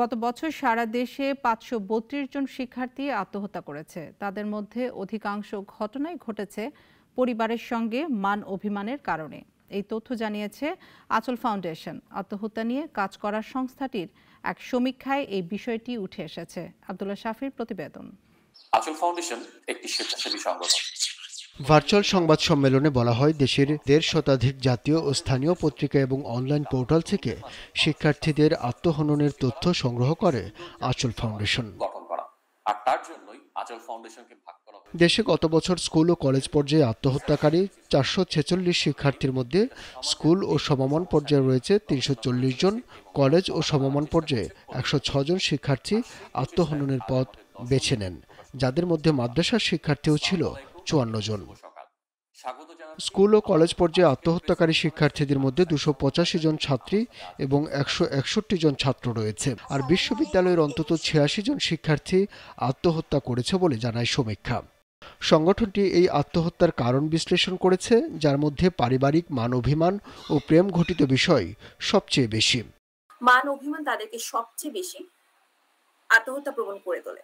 গত বছর সারা দেশে পাঁচশো বত্রিশ জন শিক্ষার্থী আত্মহত্যা করেছে। তাদের মধ্যে অধিকাংশ ঘটনাই ঘটেছে পরিবারের সঙ্গে মান অভিমানের কারণে। এই তথ্য জানিয়েছে আচল ফাউন্ডেশন। আত্মহত্যা নিয়ে কাজ করার সংস্থাটির এক সমীক্ষায় এই বিষয়টি উঠে এসেছে। আব্দুল্লাহ শাফির প্রতিবেদন। আচল ফাউন্ডেশন একটি স্বেচ্ছাসেবী সংগঠন। ভার্চুয়াল সংবাদ সম্মেলনে বলা হয় দেশের দেড় শতাধিক জাতীয় ও স্থানীয় পত্রিকা এবং অনলাইন পোর্টাল থেকে শিক্ষার্থীদের আত্মহননের তথ্য সংগ্রহ করে আচল ফাউন্ডেশন। আর তার জন্যই আচল ফাউন্ডেশনকে ভাগ করা দেশে গত বছর স্কুল ও কলেজ পর্যায়ে আত্মহত্যাকারী চারশো ছেচল্লিশ শিক্ষার্থীর মধ্যে স্কুল ও সমমান পর্যায়ে রয়েছে তিনশো চল্লিশ জন কলেজ ও সমমান পর্যায়ে একশো জন শিক্ষার্থী আত্মহননের পথ বেছে নেন। যাদের মধ্যে মাদ্রাসার শিক্ষার্থীও ছিল চুয়ান্ন জন। সকাল ও কলেজ পর্যায়ে আত্মহত্যাকারী শিক্ষার্থীদের মধ্যে দুশো পঁচাশি জন ছাত্রী এবং একশো একষট্টি জন ছাত্র রয়েছে। আর বিশ্ববিদ্যালয়ের অন্তত ছিয়াশি জন শিক্ষার্থী আত্মহত্যা করেছে বলে জানায় সমীক্ষা। সংগঠনটি এই আত্মহত্যার কারণ বিশ্লেষণ করেছে যার মধ্যে পারিবারিক মান অভিমান ও প্রেম ঘটিত বিষয় সবচেয়ে বেশি। মান অভিমান তাদেরকে সবচেয়ে বেশি আত্মহত্যা প্রবণ করে তোলে।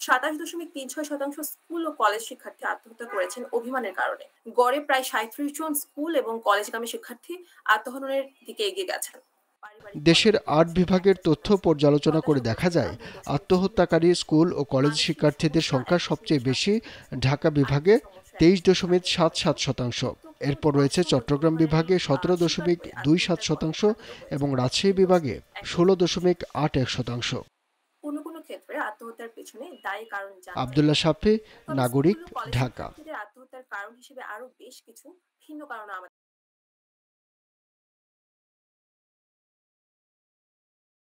সাতাশ দশমিক তিন ছয় শতাংশ স্কুল ও কলেজ শিক্ষার্থী আত্মহত্যা করেছেন অভিমানের কারণে। গড়ে প্রায় সাঁত্রিশ জন স্কুল এবং কলেজগামী শিক্ষার্থী আত্মহননের দিকে এগিয়ে গেছেন। দেশের আট বিভাগের তথ্য পর্যালোচনা করে দেখা যায়, আত্মহত্যাকারী স্কুল ও কলেজ শিক্ষার্থীদের সংখ্যা সবচেয়ে বেশি ঢাকা বিভাগে তেইশ দশমিক সাত সাত শতাংশ। এরপর রয়েছে চট্টগ্রাম বিভাগে সতেরো দশমিক দুই সাত শতাংশ এবং রাজশাহী বিভাগে ষোলো দশমিক আট এক শতাংশ। আত্মহত্যার পেছনে দায়ী কারণ জানা আবদুল্লাহ সাফি নাগরিক ঢাকা। আত্মহত্যার কারণ হিসেবে আরও বেশ কিছু ভিন্ন কারণ আমাদের